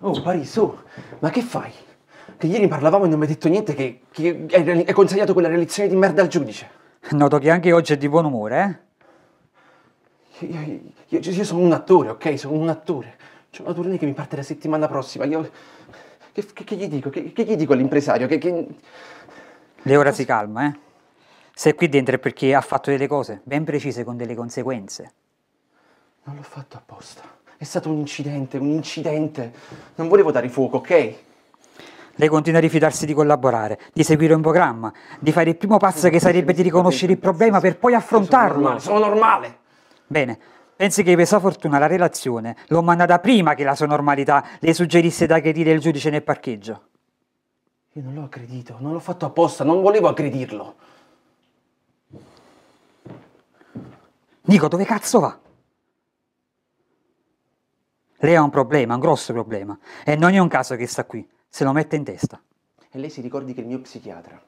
Oh, Paris, su, ma che fai? Che ieri parlavamo e non mi hai detto niente che, che hai, hai consegnato quella relazione di merda al giudice. Noto che anche oggi è di buon umore, eh? Io, io, io, io sono un attore, ok? Sono un attore. C'è una tournée che mi parte la settimana prossima. Io... Che, che, che gli dico? Che, che, gli dico all'impresario? Che, che... Le ora si calma, eh? Se è qui dentro è perché ha fatto delle cose ben precise con delle conseguenze. Non l'ho fatto apposta. È stato un incidente, un incidente. Non volevo dare fuoco, ok? Lei continua a rifiutarsi di collaborare, di seguire un programma, di fare il primo passo che sarebbe di riconoscere il problema per poi affrontarlo. Sono normale. Sono normale. Bene, pensi che per sua fortuna la relazione l'ho mandata prima che la sua normalità le suggerisse di aggredire il giudice nel parcheggio? Io non l'ho aggredito, non l'ho fatto apposta, non volevo aggredirlo. Nico, dove cazzo va? Lei ha un problema, un grosso problema, e non è un caso che sta qui, se lo mette in testa. E lei si ricordi che il mio psichiatra